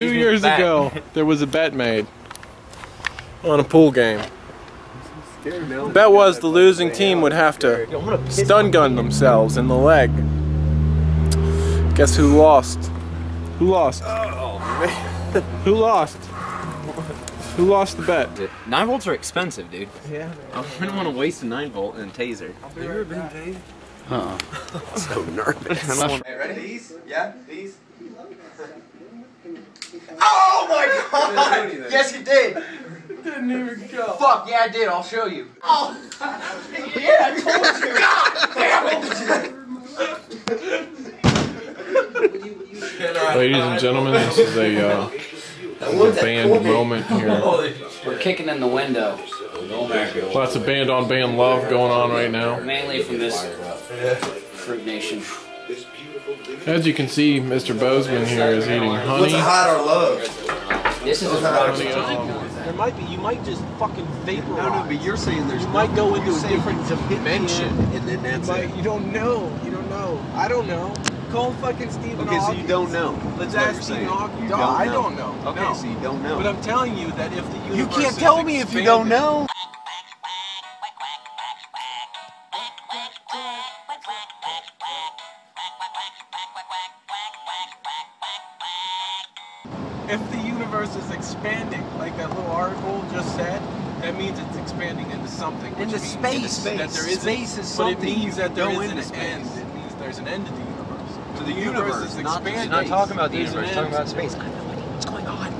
Two years ago, there was a bet made on a pool game. The bet was the losing team would have to stun gun themselves in the leg. Guess who lost? Who lost? Oh, who lost? Who lost the bet? Nine volts are expensive, dude. Yeah. I don't want to waste a nine volt and a taser. Have you ever been tased? Uh-uh. so nervous. I don't want Hey, ready? Yeah, god! yes, you did! Didn't even go. Fuck, yeah, I did. I'll show you. Oh! yeah, I told you! Ladies and gentlemen, this is a, uh, a band moment here. We're kicking in the window, Lots of band on band love going on right now. mainly from this Fruit Nation. As you can see, Mr. Bozeman here is eating honey. hot or love? This is a honey um, There might be. You might just fucking vaporize. No, no, but you're saying there's You might go into you're a different dimension. and then that's you, it. you don't know. You don't know. I don't know. Call fucking Stephen Okay, so you don't know. Let's That's ask you're Stephen. Hawking. You No, don't I don't know. Okay, No. so you don't know. But I'm telling you that if the universe you can't is tell me if you don't expanding- know. If the universe is expanding, like that little article just said, that means it's expanding into something. which Into means space. That there is Space is But it something means that there is go is an into end. space. It means there's an end to the universe. To the is universe, not to expanding. space. not talking about the There's an universe, talking about space. I have no idea what's going on.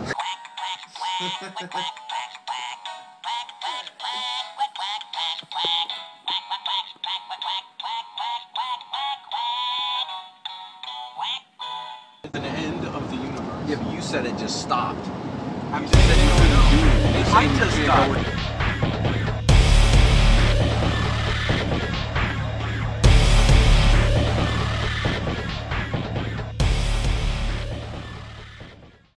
an end of the but you said it just stopped. I'm saying that you don't know. I just stopped.